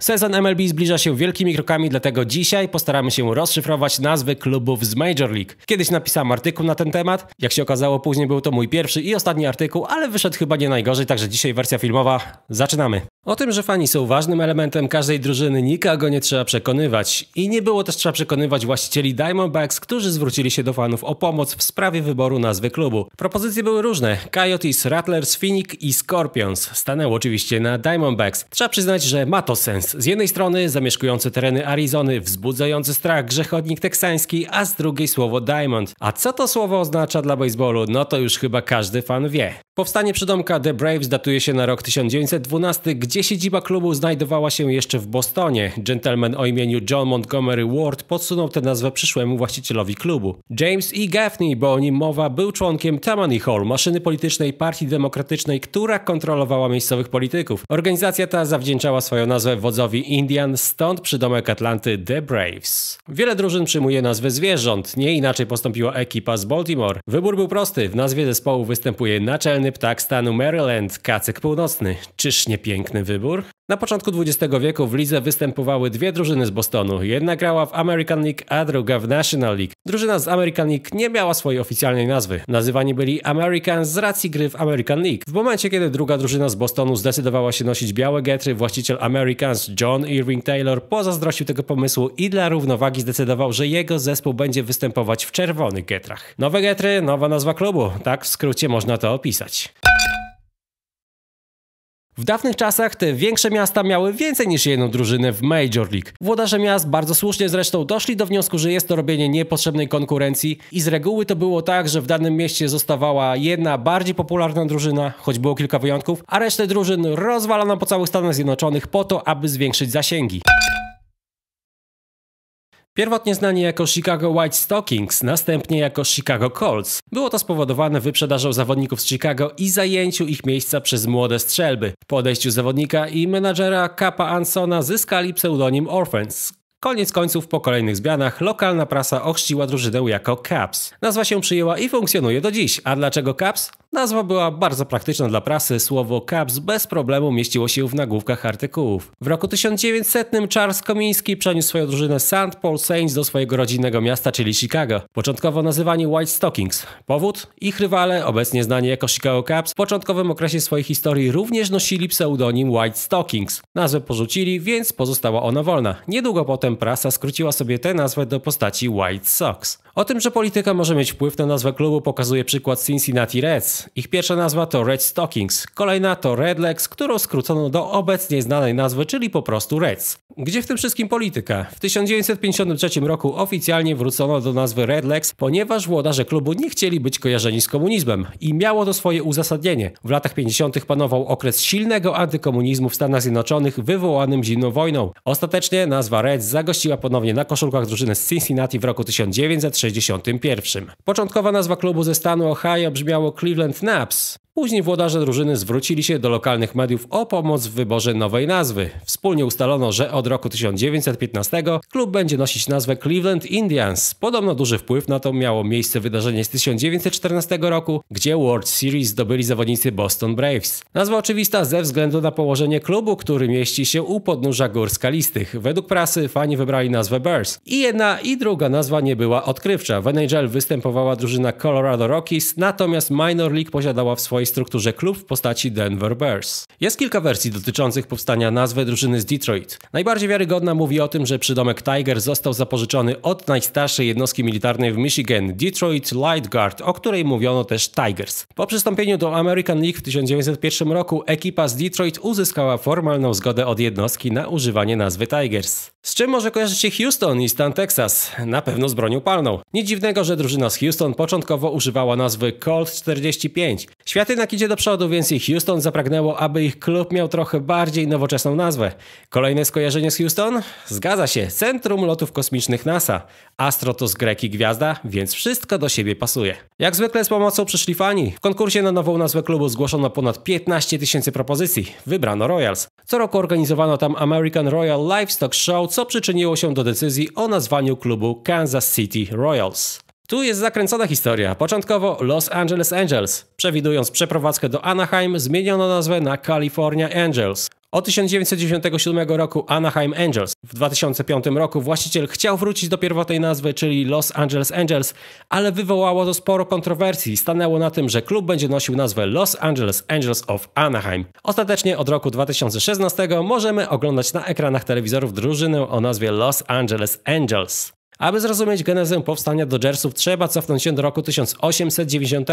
Sezon MLB zbliża się wielkimi krokami, dlatego dzisiaj postaramy się rozszyfrować nazwy klubów z Major League. Kiedyś napisałem artykuł na ten temat, jak się okazało później był to mój pierwszy i ostatni artykuł, ale wyszedł chyba nie najgorzej, także dzisiaj wersja filmowa. Zaczynamy. O tym, że fani są ważnym elementem każdej drużyny, nikogo nie trzeba przekonywać. I nie było też trzeba przekonywać właścicieli Diamondbacks, którzy zwrócili się do fanów o pomoc w sprawie wyboru nazwy klubu. Propozycje były różne. Coyotes, Rattlers, Phoenix i Scorpions. Stanęło oczywiście na Diamondbacks. Trzeba przyznać, że ma to sens. Z jednej strony zamieszkujące tereny Arizony, wzbudzający strach grzechodnik teksański, a z drugiej słowo Diamond. A co to słowo oznacza dla baseballu? No to już chyba każdy fan wie. Powstanie przydomka The Braves datuje się na rok 1912, gdzie siedziba klubu znajdowała się jeszcze w Bostonie. Gentleman o imieniu John Montgomery Ward podsunął tę nazwę przyszłemu właścicielowi klubu. James E. Gaffney, bo o nim mowa, był członkiem Tammany Hall, maszyny politycznej Partii Demokratycznej, która kontrolowała miejscowych polityków. Organizacja ta zawdzięczała swoją nazwę wodzowi Indian, stąd przydomek Atlanty The Braves. Wiele drużyn przyjmuje nazwę zwierząt, nie inaczej postąpiła ekipa z Baltimore. Wybór był prosty, w nazwie zespołu występuje naczelny ptak stanu Maryland, kacyk północny. Czyż nie piękny wybór? Na początku XX wieku w lidze występowały dwie drużyny z Bostonu. Jedna grała w American League, a druga w National League. Drużyna z American League nie miała swojej oficjalnej nazwy. Nazywani byli Americans z racji gry w American League. W momencie, kiedy druga drużyna z Bostonu zdecydowała się nosić białe getry, właściciel Americans John Irving Taylor pozazdrościł tego pomysłu i dla równowagi zdecydował, że jego zespół będzie występować w czerwonych getrach. Nowe getry, nowa nazwa klubu. Tak w skrócie można to opisać. W dawnych czasach te większe miasta miały więcej niż jedną drużynę w Major League. Włodarze miast bardzo słusznie zresztą doszli do wniosku, że jest to robienie niepotrzebnej konkurencji i z reguły to było tak, że w danym mieście zostawała jedna bardziej popularna drużyna, choć było kilka wyjątków, a resztę drużyn rozwalano po całych Stanach Zjednoczonych po to, aby zwiększyć zasięgi. Pierwotnie znani jako Chicago White Stockings, następnie jako Chicago Colts. Było to spowodowane wyprzedażą zawodników z Chicago i zajęciu ich miejsca przez młode strzelby. Po odejściu zawodnika i menadżera Kappa Ansona zyskali pseudonim Orphans, Koniec końców po kolejnych zmianach lokalna prasa ochrzciła drużynę jako Caps. Nazwa się przyjęła i funkcjonuje do dziś. A dlaczego Caps? Nazwa była bardzo praktyczna dla prasy, słowo Caps bez problemu mieściło się w nagłówkach artykułów. W roku 1900 Charles Komiński przeniósł swoją drużynę St. Paul Saints do swojego rodzinnego miasta, czyli Chicago. Początkowo nazywani White Stockings. Powód? Ich rywale, obecnie znani jako Chicago Caps, w początkowym okresie swojej historii również nosili pseudonim White Stockings. Nazwę porzucili, więc pozostała ona wolna. Niedługo potem prasa skróciła sobie tę nazwę do postaci White Sox. O tym, że polityka może mieć wpływ na nazwę klubu pokazuje przykład Cincinnati Reds. Ich pierwsza nazwa to Red Stockings, kolejna to Redlegs, którą skrócono do obecnie znanej nazwy, czyli po prostu Reds. Gdzie w tym wszystkim polityka? W 1953 roku oficjalnie wrócono do nazwy Redlegs, ponieważ włodarze klubu nie chcieli być kojarzeni z komunizmem i miało to swoje uzasadnienie. W latach 50. panował okres silnego antykomunizmu w Stanach Zjednoczonych wywołanym zimną wojną. Ostatecznie nazwa Reds zagościła ponownie na koszulkach drużyny z Cincinnati w roku 1961. Początkowa nazwa klubu ze stanu Ohio brzmiało Cleveland Naps. Później włodarze drużyny zwrócili się do lokalnych mediów o pomoc w wyborze nowej nazwy. Wspólnie ustalono, że od roku 1915 klub będzie nosić nazwę Cleveland Indians. Podobno duży wpływ na to miało miejsce wydarzenie z 1914 roku, gdzie World Series zdobyli zawodnicy Boston Braves. Nazwa oczywista ze względu na położenie klubu, który mieści się u podnóża gór skalistych. Według prasy fani wybrali nazwę Bears. I jedna i druga nazwa nie była odkrywcza. W NHL występowała drużyna Colorado Rockies, natomiast Minor League posiadała w strukturze klub w postaci Denver Bears. Jest kilka wersji dotyczących powstania nazwy drużyny z Detroit. Najbardziej wiarygodna mówi o tym, że przydomek Tiger został zapożyczony od najstarszej jednostki militarnej w Michigan, Detroit Light Guard, o której mówiono też Tigers. Po przystąpieniu do American League w 1901 roku ekipa z Detroit uzyskała formalną zgodę od jednostki na używanie nazwy Tigers. Z czym może kojarzyć się Houston i stan Texas? Na pewno z bronią palną. Nic dziwnego, że drużyna z Houston początkowo używała nazwy Colt 45. Świat jednak idzie do przodu, więc i Houston zapragnęło, aby ich klub miał trochę bardziej nowoczesną nazwę. Kolejne skojarzenie z Houston? Zgadza się, Centrum Lotów Kosmicznych NASA. Astro to z greki gwiazda, więc wszystko do siebie pasuje. Jak zwykle z pomocą przyszli fani. W konkursie na nową nazwę klubu zgłoszono ponad 15 tysięcy propozycji. Wybrano Royals. Co roku organizowano tam American Royal Livestock Show, co przyczyniło się do decyzji o nazwaniu klubu Kansas City Royals. Tu jest zakręcona historia. Początkowo Los Angeles Angels. Przewidując przeprowadzkę do Anaheim, zmieniono nazwę na California Angels. Od 1997 roku Anaheim Angels. W 2005 roku właściciel chciał wrócić do pierwotnej nazwy, czyli Los Angeles Angels, ale wywołało to sporo kontrowersji. Stanęło na tym, że klub będzie nosił nazwę Los Angeles Angels of Anaheim. Ostatecznie od roku 2016 możemy oglądać na ekranach telewizorów drużynę o nazwie Los Angeles Angels. Aby zrozumieć genezę powstania Dodgersów trzeba cofnąć się do roku 1890.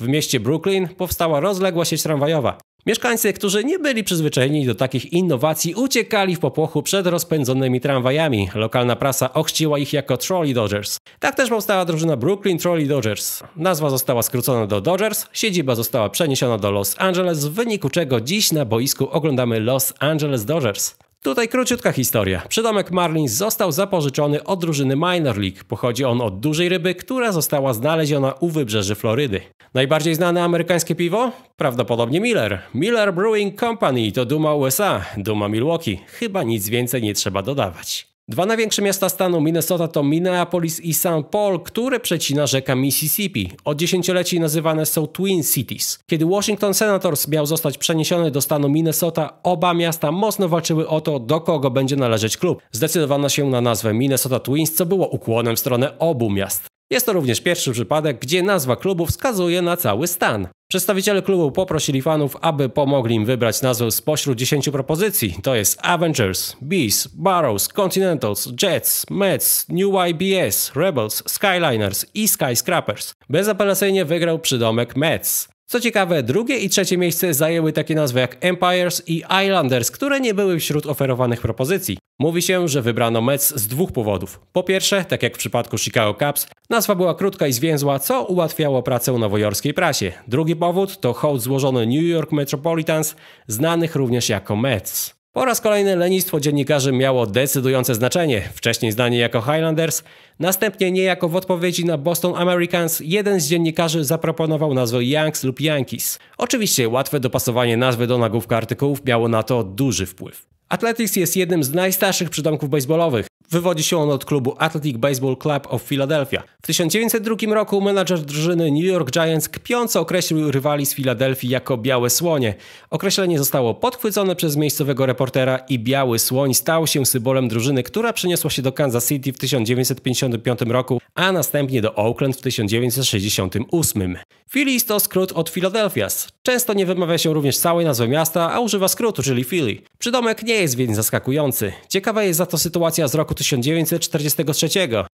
W mieście Brooklyn powstała rozległa sieć tramwajowa. Mieszkańcy, którzy nie byli przyzwyczajeni do takich innowacji, uciekali w popłochu przed rozpędzonymi tramwajami. Lokalna prasa ochrzciła ich jako Trolley Dodgers. Tak też powstała drużyna Brooklyn Trolley Dodgers. Nazwa została skrócona do Dodgers, siedziba została przeniesiona do Los Angeles, w wyniku czego dziś na boisku oglądamy Los Angeles Dodgers. Tutaj króciutka historia. Przydomek Marlins został zapożyczony od drużyny Minor League. Pochodzi on od dużej ryby, która została znaleziona u wybrzeży Florydy. Najbardziej znane amerykańskie piwo? Prawdopodobnie Miller. Miller Brewing Company to duma USA, duma Milwaukee. Chyba nic więcej nie trzeba dodawać. Dwa największe miasta stanu Minnesota to Minneapolis i St. Paul, które przecina rzeka Mississippi. Od dziesięcioleci nazywane są Twin Cities. Kiedy Washington Senators miał zostać przeniesiony do stanu Minnesota, oba miasta mocno walczyły o to, do kogo będzie należeć klub. Zdecydowano się na nazwę Minnesota Twins, co było ukłonem w stronę obu miast. Jest to również pierwszy przypadek, gdzie nazwa klubu wskazuje na cały stan. Przedstawiciele klubu poprosili fanów, aby pomogli im wybrać nazwę spośród 10 propozycji. To jest Avengers, Bees, Barrows, Continentals, Jets, Mets, New YBS, Rebels, Skyliners i Skyscrapers. Bezapelacyjnie wygrał przydomek Mets. Co ciekawe, drugie i trzecie miejsce zajęły takie nazwy jak Empires i Islanders, które nie były wśród oferowanych propozycji. Mówi się, że wybrano Mets z dwóch powodów. Po pierwsze, tak jak w przypadku Chicago Cubs, nazwa była krótka i zwięzła, co ułatwiało pracę nowojorskiej prasie. Drugi powód to hołd złożony New York Metropolitans, znanych również jako Mets. Po raz kolejny lenistwo dziennikarzy miało decydujące znaczenie. Wcześniej zdanie jako Highlanders, następnie niejako w odpowiedzi na Boston Americans jeden z dziennikarzy zaproponował nazwę Yanks lub Yankees. Oczywiście łatwe dopasowanie nazwy do nagłówka artykułów miało na to duży wpływ. Athletics jest jednym z najstarszych przydomków baseballowych. Wywodzi się on od klubu Athletic Baseball Club of Philadelphia. W 1902 roku menadżer drużyny New York Giants kpiąco określił rywali z Filadelfii jako białe słonie. Określenie zostało podchwycone przez miejscowego reportera i biały słoń stał się symbolem drużyny, która przeniosła się do Kansas City w 1955 roku, a następnie do Oakland w 1968. Phillies to skrót od Philadelphia's. Często nie wymawia się również całej nazwy miasta, a używa skrótu, czyli Philly. Przydomek nie jest więc zaskakujący. Ciekawa jest za to sytuacja z roku 1943.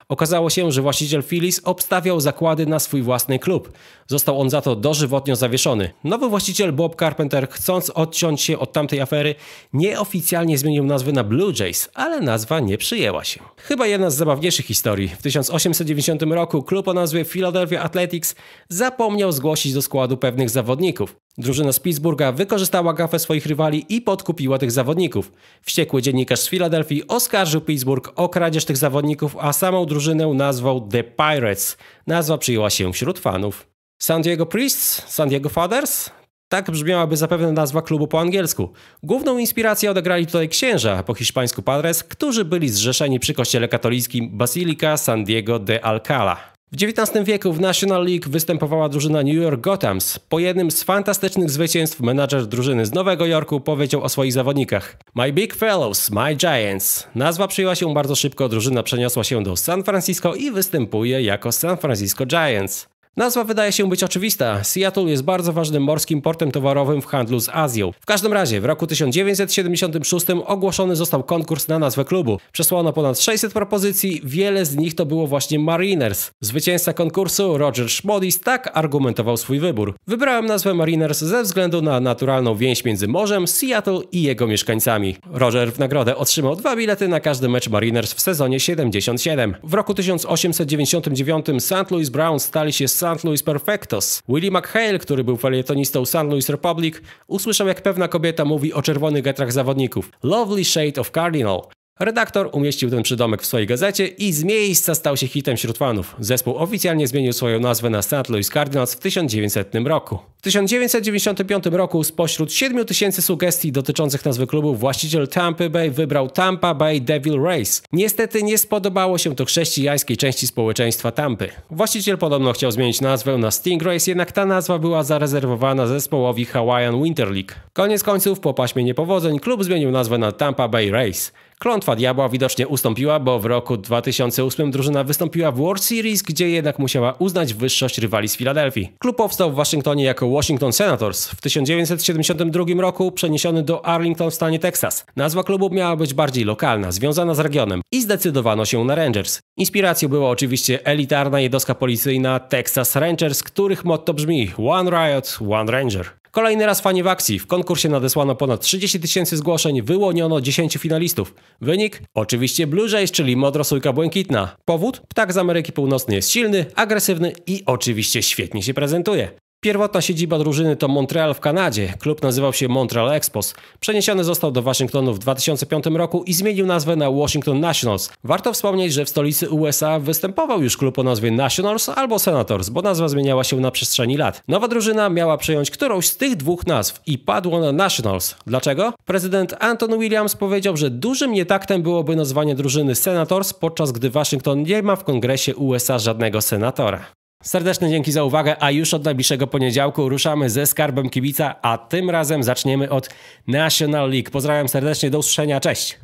Okazało się, że właściciel Phillies obstawiał zakłady na swój własny klub. Został on za to dożywotnio zawieszony. Nowy właściciel Bob Carpenter, chcąc odciąć się od tamtej afery, nieoficjalnie zmienił nazwę na Blue Jays, ale nazwa nie przyjęła się. Chyba jedna z zabawniejszych historii. W 1890 roku klub o nazwie Philadelphia Athletics zapomniał zgłosić do składu pewnych zawodników. Drużyna z Pittsburgha wykorzystała gafę swoich rywali i podkupiła tych zawodników. Wściekły dziennikarz z Filadelfii oskarżył Pittsburgh o kradzież tych zawodników, a samą drużynę nazwał The Pirates. Nazwa przyjęła się wśród fanów. San Diego Priests? San Diego Fathers? Tak brzmiałaby zapewne nazwa klubu po angielsku. Główną inspirację odegrali tutaj księża, po hiszpańsku Padres, którzy byli zrzeszeni przy kościele katolickim Basilica San Diego de Alcala. W XIX wieku w National League występowała drużyna New York Gothams. Po jednym z fantastycznych zwycięstw menadżer drużyny z Nowego Jorku powiedział o swoich zawodnikach My Big Fellows, My Giants. Nazwa przyjęła się bardzo szybko, drużyna przeniosła się do San Francisco i występuje jako San Francisco Giants. Nazwa wydaje się być oczywista. Seattle jest bardzo ważnym morskim portem towarowym w handlu z Azją. W każdym razie w roku 1976 ogłoszony został konkurs na nazwę klubu. Przesłano ponad 600 propozycji, wiele z nich to było właśnie Mariners. Zwycięzca konkursu Roger Schmodis tak argumentował swój wybór. Wybrałem nazwę Mariners ze względu na naturalną więź między morzem, Seattle i jego mieszkańcami. Roger w nagrodę otrzymał dwa bilety na każdy mecz Mariners w sezonie 77. W roku 1899 St. Louis Browns stali się St. Louis Perfectos. Willie McHale, który był felietonistą St. Louis Republic, usłyszał jak pewna kobieta mówi o czerwonych getrach zawodników. Lovely shade of cardinal. Redaktor umieścił ten przydomek w swojej gazecie i z miejsca stał się hitem wśród fanów. Zespół oficjalnie zmienił swoją nazwę na St. Louis Cardinals w 1900 roku. W 1995 roku spośród 7 tysięcy sugestii dotyczących nazwy klubu właściciel Tampa Bay wybrał Tampa Bay Devil Race. Niestety nie spodobało się to chrześcijańskiej części społeczeństwa Tampy. Właściciel podobno chciał zmienić nazwę na Stingrays, jednak ta nazwa była zarezerwowana zespołowi Hawaiian Winter League. Koniec końców, po paśmie niepowodzeń, klub zmienił nazwę na Tampa Bay Race. Klątwa diabła widocznie ustąpiła, bo w roku 2008 drużyna wystąpiła w World Series, gdzie jednak musiała uznać wyższość rywali z Filadelfii. Klub powstał w Waszyngtonie jako Washington Senators. W 1972 roku przeniesiony do Arlington w stanie Texas. Nazwa klubu miała być bardziej lokalna, związana z regionem i zdecydowano się na Rangers. Inspiracją była oczywiście elitarna jednostka policyjna Texas Rangers, których motto brzmi One Riot, One Ranger. Kolejny raz fani w akcji. W konkursie nadesłano ponad 30 tysięcy zgłoszeń, wyłoniono 10 finalistów. Wynik? Oczywiście Blue Jays, czyli modrosójka błękitna. Powód? Ptak z Ameryki Północnej jest silny, agresywny i oczywiście świetnie się prezentuje. Pierwotna siedziba drużyny to Montreal w Kanadzie. Klub nazywał się Montreal Expos. Przeniesiony został do Waszyngtonu w 2005 roku i zmienił nazwę na Washington Nationals. Warto wspomnieć, że w stolicy USA występował już klub o nazwie Nationals albo Senators, bo nazwa zmieniała się na przestrzeni lat. Nowa drużyna miała przejąć którąś z tych dwóch nazw i padło na Nationals. Dlaczego? Prezydent Anton Williams powiedział, że dużym nietaktem byłoby nazwanie drużyny Senators, podczas gdy Waszyngton nie ma w kongresie USA żadnego senatora. Serdeczne dzięki za uwagę, a już od najbliższego poniedziałku ruszamy ze skarbem kibica, a tym razem zaczniemy od National League. Pozdrawiam serdecznie, do usłyszenia, cześć!